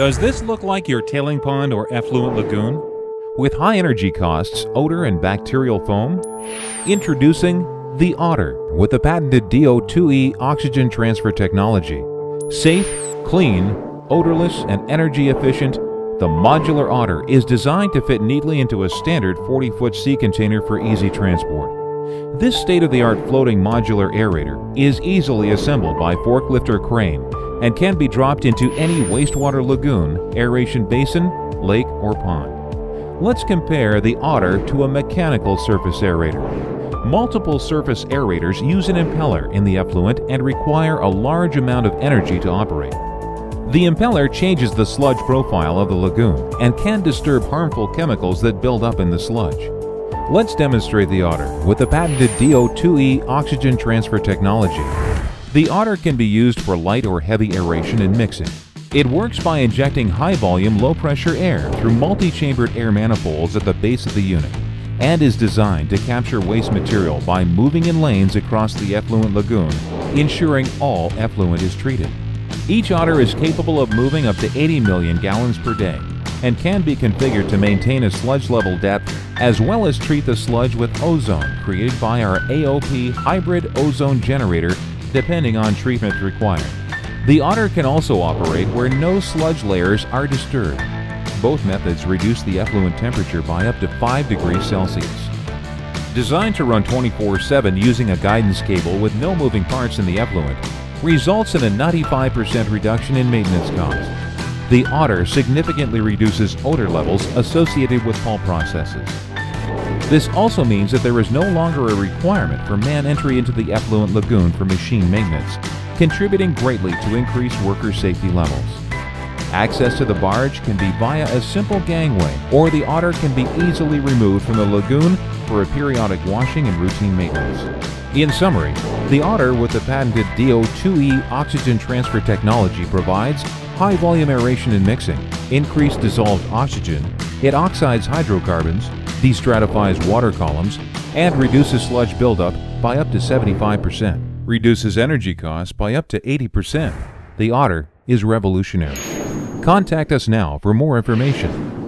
Does this look like your tailing pond or effluent lagoon? With high energy costs, odor, and bacterial foam? Introducing the Otter with the patented DO2E oxygen transfer technology. Safe, clean, odorless, and energy efficient, the modular Otter is designed to fit neatly into a standard 40 foot sea container for easy transport. This state of the art floating modular aerator is easily assembled by forklift or crane and can be dropped into any wastewater lagoon, aeration basin, lake, or pond. Let's compare the Otter to a mechanical surface aerator. Multiple surface aerators use an impeller in the effluent and require a large amount of energy to operate. The impeller changes the sludge profile of the lagoon and can disturb harmful chemicals that build up in the sludge. Let's demonstrate the Otter with the patented DO2E oxygen transfer technology. The Otter can be used for light or heavy aeration and mixing. It works by injecting high-volume, low-pressure air through multi-chambered air manifolds at the base of the unit and is designed to capture waste material by moving in lanes across the effluent lagoon, ensuring all effluent is treated. Each otter is capable of moving up to 80 million gallons per day and can be configured to maintain a sludge level depth as well as treat the sludge with ozone created by our AOP hybrid ozone generator depending on treatment required. The Otter can also operate where no sludge layers are disturbed. Both methods reduce the effluent temperature by up to 5 degrees Celsius. Designed to run 24-7 using a guidance cable with no moving parts in the effluent, results in a 95% reduction in maintenance costs. The Otter significantly reduces odor levels associated with pulp processes. This also means that there is no longer a requirement for man entry into the effluent lagoon for machine maintenance, contributing greatly to increased worker safety levels. Access to the barge can be via a simple gangway, or the otter can be easily removed from the lagoon for a periodic washing and routine maintenance. In summary, the otter with the patented DO2E oxygen transfer technology provides high volume aeration and mixing, increased dissolved oxygen, it oxides hydrocarbons, destratifies water columns, and reduces sludge buildup by up to 75%. Reduces energy costs by up to 80%. The Otter is revolutionary. Contact us now for more information.